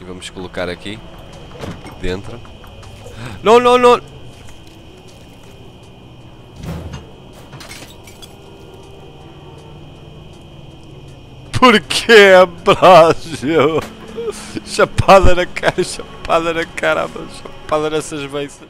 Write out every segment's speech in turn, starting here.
E vamos colocar aqui. Dentro. Não, não, não! Porquê, Brasil? Chapada na cara, chapada na cara, chapada nessas beiças.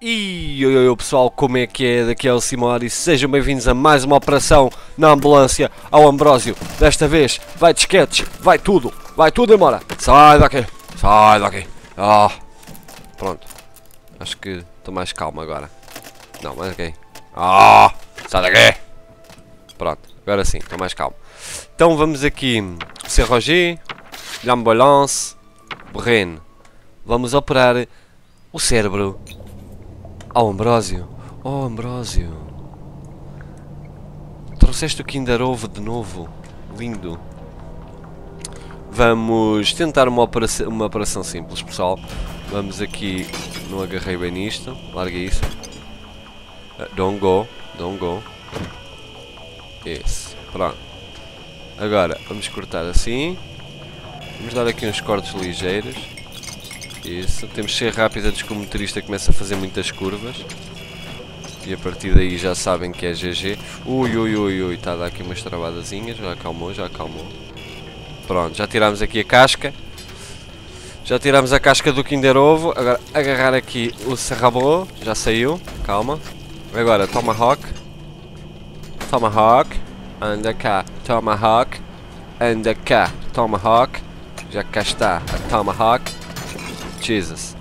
E oi, oi, pessoal, como é que é? Daqui é o Simori, sejam bem-vindos a mais uma operação na ambulância ao Ambrósio. Desta vez vai sketch, vai tudo, vai tudo embora. Sai daqui, sai daqui. Ah, pronto, acho que estou mais calmo agora. Não, mais aqui. Ah, sai daqui. Pronto, agora sim, estou mais calmo. Então vamos aqui, Serroger, l'ambulance, Brenne. Vamos operar o cérebro ao Ambrósio. Oh, Ambrósio. Trouxeste o Kinder Ovo de novo. Lindo. Vamos tentar uma operação, uma operação simples, pessoal. Vamos aqui... Não agarrei bem nisto. Larga isso. Uh, don't go. Don't go. Isso. Pronto. Agora, vamos cortar assim. Vamos dar aqui uns cortes ligeiros. Isso, temos que ser rápido antes que o motorista comece a fazer muitas curvas. E a partir daí já sabem que é GG. Ui, ui, ui, ui, está a dar aqui umas travadazinhas. Já acalmou, já acalmou. Pronto, já tirámos aqui a casca. Já tirámos a casca do Kinder Ovo. Agora agarrar aqui o Serrabro. Já saiu, calma. Agora Tomahawk. Tomahawk. Anda cá, Tomahawk. Anda cá, Tomahawk. Já cá está a Tomahawk. Jesus.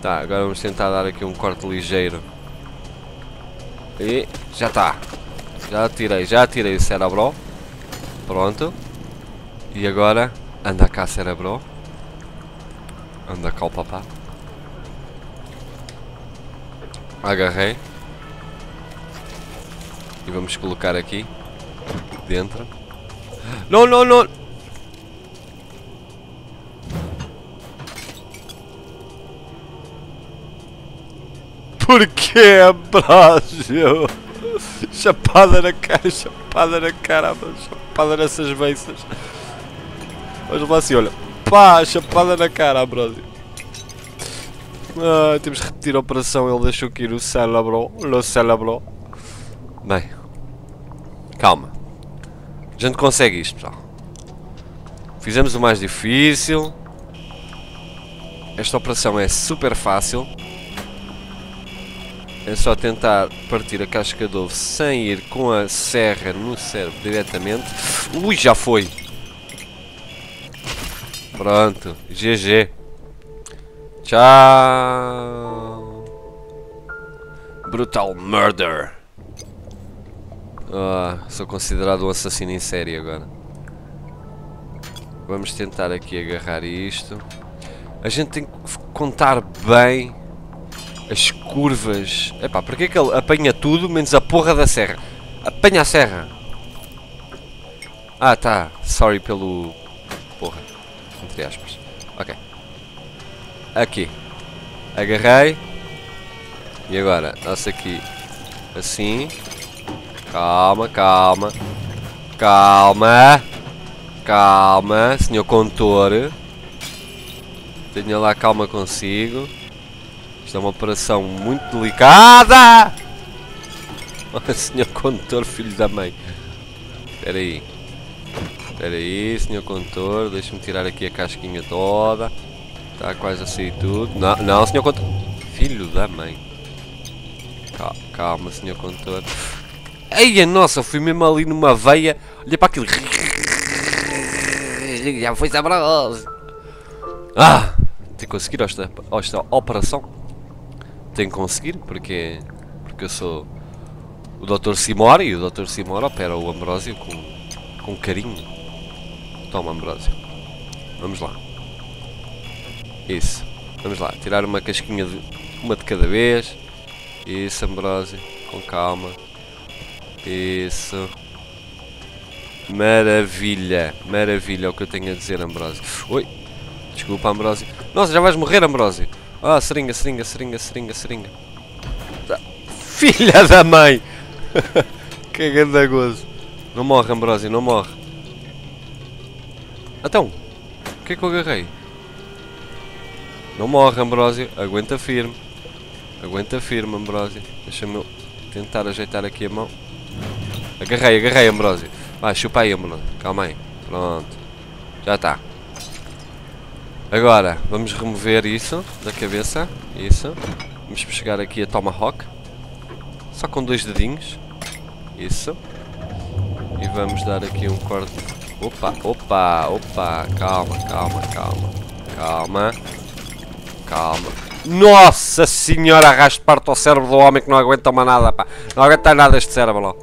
Tá, agora vamos tentar dar aqui um corte ligeiro. E já está. Já tirei, já tirei o cerebro. Pronto. E agora, anda cá cerebro. Anda cá o papá. Agarrei. E vamos colocar aqui. Dentro. Não, não, não! Porquê, Brasil? Chapada na cara, chapada na cara, chapada nessas beiças. Vamos lá assim, olha. Pá, chapada na cara, Brasil. Ah, temos que repetir a operação, ele deixou aqui o cérebro, o cérebro. Bem, calma. A gente consegue isto, pessoal. Fizemos o mais difícil. Esta operação é super fácil. É só tentar partir a casca de ovo sem ir com a serra no cérebro diretamente. Ui, já foi! Pronto, GG. Tchau! Brutal Murder. Ah, sou considerado um assassino em série agora. Vamos tentar aqui agarrar isto. A gente tem que contar bem as curvas. Epá, porque é que ele apanha tudo menos a porra da serra? Apanha a serra! Ah, tá. Sorry pelo. Porra. Entre aspas. Ok. Aqui. Agarrei. E agora? Dá-se aqui. Assim. Calma, calma. Calma. Calma, senhor condutor. Tenha lá calma consigo. É uma operação muito delicada! Olha, senhor condutor, filho da mãe. Espera aí. Espera aí, senhor condutor. Deixa-me tirar aqui a casquinha toda. Está quase a sair tudo. Não, não, senhor condutor. Filho da mãe. Calma, calma senhor condutor. Eia, nossa, fui mesmo ali numa veia. Olha para aquilo. Já foi saboroso. Ah! Tem que conseguir esta, esta operação tenho que conseguir, porque, porque eu sou o Dr. Simora e o Dr. Simora opera o Ambrósio com, com carinho. Toma, Ambrósio. Vamos lá. Isso. Vamos lá. Tirar uma casquinha de uma de cada vez. Isso, Ambrósio. Com calma. Isso. Maravilha. Maravilha é o que eu tenho a dizer, Ambrósio. Oi. Desculpa, Ambrósio. Nossa, já vais morrer, Ambrósio. Ah, seringa, seringa, seringa, seringa, seringa. Tá. Filha da mãe! que grande gozo. Não morre, Ambrósio, não morre. Então, o que é que eu agarrei? Não morre, Ambrósio. Aguenta firme. Aguenta firme, Ambrósio. Deixa-me tentar ajeitar aqui a mão. Agarrei, agarrei, Ambrósio. Vai, chupa aí, Ambrósio. Calma aí. Pronto. Já está. Agora, vamos remover isso da cabeça. Isso. Vamos chegar aqui a Tomahawk. Só com dois dedinhos. Isso. E vamos dar aqui um corte. Opa, opa, opa. Calma, calma, calma. Calma. Calma. Nossa senhora, arraste parte ao cérebro do homem que não aguenta mais nada, pá. Não aguenta nada este cérebro.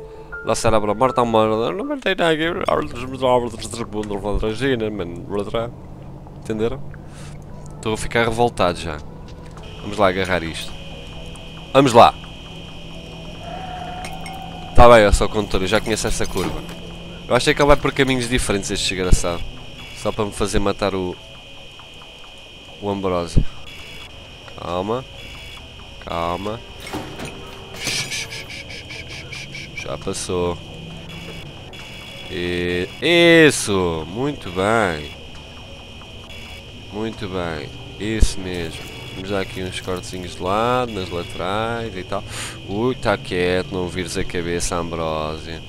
Lá cérebro, morta uma. Não aguentei nada. Entenderam? Estou a ficar revoltado já. Vamos lá agarrar isto. Vamos lá. Está bem, eu sou condutor, eu já conheço essa curva. Eu achei que ele vai por caminhos diferentes este desgraçado. Só para me fazer matar o... O Ambrosio. Calma. Calma. Já passou. E... Isso! Muito bem. Muito bem. Isso mesmo. Vamos dar aqui uns cortezinhos de lado, nas laterais e tal. Ui, está quieto, não vires a cabeça, Ambrósio.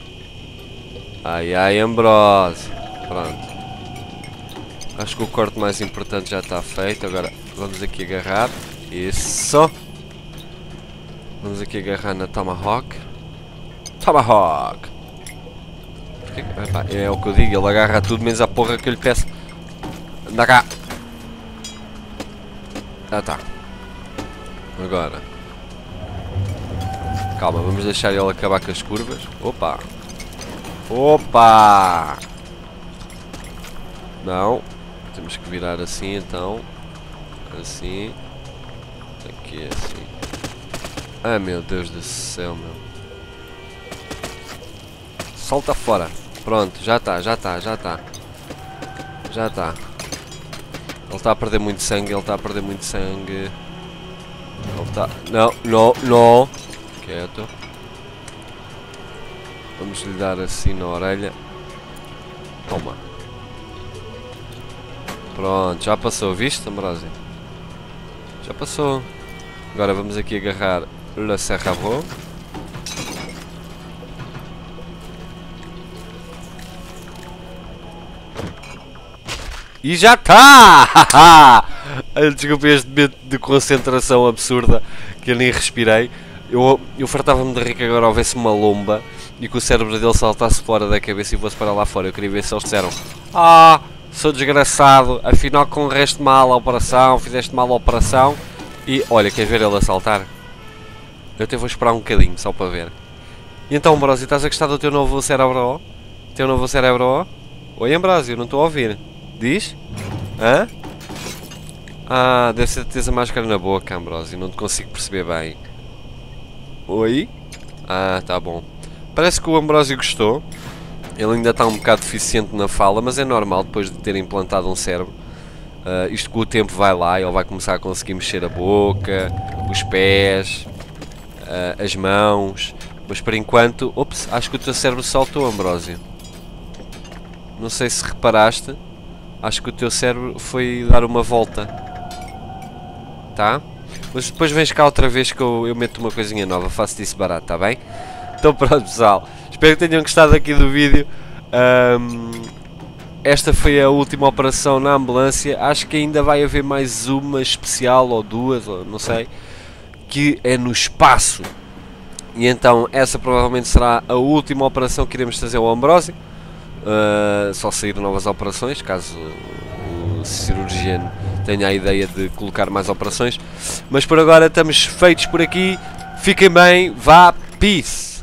Ai, ai, Ambrósio. Pronto. Acho que o corte mais importante já está feito. Agora vamos aqui agarrar. Isso. Vamos aqui agarrar na Tomahawk. Tomahawk. é o que eu digo, ele agarra tudo menos a porra que eu lhe peço. Anda cá. Ah tá. Agora. Calma, vamos deixar ele acabar com as curvas. Opa! Opa! Não. Temos que virar assim então. Assim. Aqui assim. Ai meu Deus do céu, meu. Solta fora. Pronto, já está, já está, já está. Já está. Está a perder muito sangue, ele está a perder muito sangue. Ele está... Não, não, não. Quieto. Vamos lhe dar assim na orelha. Toma. Pronto, já passou, viste, Ambrósio? Já passou. Agora vamos aqui agarrar La Serra Serravo. E já está! Desculpa este momento de concentração absurda que eu nem respirei. Eu, eu fartava-me de rir que agora houvesse uma lomba e que o cérebro dele saltasse fora da cabeça e fosse para lá fora. Eu queria ver se eles disseram Ah, sou desgraçado, afinal resto mal a operação, fizeste mal a operação. E olha, queres ver ele a saltar? Eu até vou esperar um bocadinho só para ver. E então, Ambrosio, estás a gostar do teu novo cérebro? Teu novo cérebro? Oi, Ambrosio, não estou a ouvir. Diz? Hã? Ah, deve ser ter a máscara na boca, Ambrosio. Não te consigo perceber bem. Oi? Ah, tá bom. Parece que o Ambrosio gostou. Ele ainda está um bocado deficiente na fala, mas é normal depois de ter implantado um cérebro. Uh, isto com o tempo vai lá, ele vai começar a conseguir mexer a boca, os pés, uh, as mãos. Mas por enquanto, ops, acho que o teu cérebro saltou, Ambrosio. Não sei se reparaste, acho que o teu cérebro foi dar uma volta. Tá? Mas depois vens cá outra vez que eu, eu meto uma coisinha nova, faço disso barato, tá bem? Então pronto pessoal, espero que tenham gostado aqui do vídeo. Um, esta foi a última operação na ambulância, acho que ainda vai haver mais uma especial ou duas, ou não sei, que é no espaço. E então essa provavelmente será a última operação que iremos fazer ao Ambrosio. Uh, só sair novas operações, caso o cirurgiano tenha a ideia de colocar mais operações. Mas por agora estamos feitos por aqui. Fiquem bem, vá, peace!